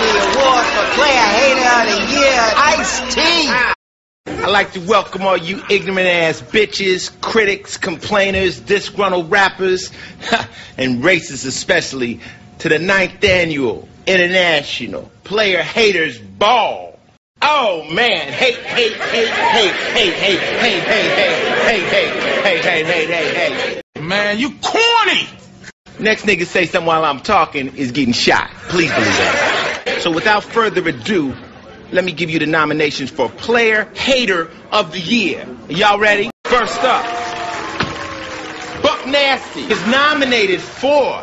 the award for Player Hater of the Year, Ice-T. I'd like to welcome all you ignorant ass bitches, critics, complainers, disgruntled rappers, and racists especially, to the ninth annual International Player Haters Ball. Oh man, hate, hate, hate, hate, hate, hate, hate, hate, hate, hate, hate, hate, hate, hate, hate. Man, you corny! Next nigga say something while I'm talking is getting shot. Please believe that. So without further ado, let me give you the nominations for Player Hater of the Year. Y'all ready? First up, Buck Nasty is nominated for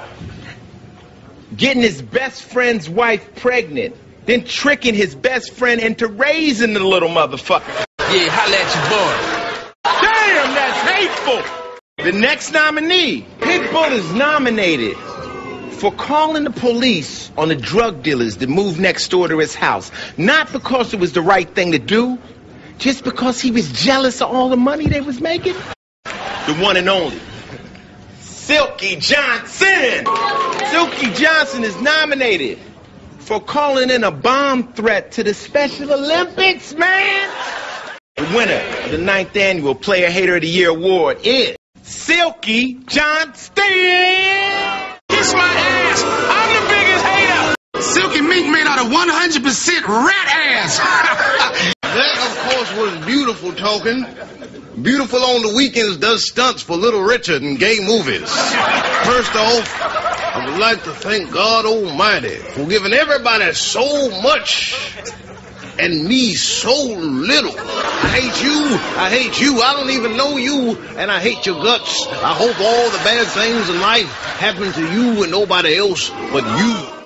getting his best friend's wife pregnant, then tricking his best friend into raising the little motherfucker. Yeah, holla at your boy. Damn, that's hateful. The next nominee, Pitbull is nominated for calling the police on the drug dealers that moved next door to his house. Not because it was the right thing to do, just because he was jealous of all the money they was making. The one and only, Silky Johnson. Silky Johnson is nominated for calling in a bomb threat to the Special Olympics, man. The winner of the ninth annual Player Hater of the Year award is Silky Johnston. Kiss my ass! I'm the biggest hater! Silky mink made out of 100% rat ass! That, of course, was beautiful talking. Beautiful on the weekends does stunts for Little Richard and gay movies. First off, I would like to thank God Almighty for giving everybody so much and me so little. I hate you. I hate you. I don't even know you, and I hate your guts. I hope all the bad things in life happen to you and nobody else but you.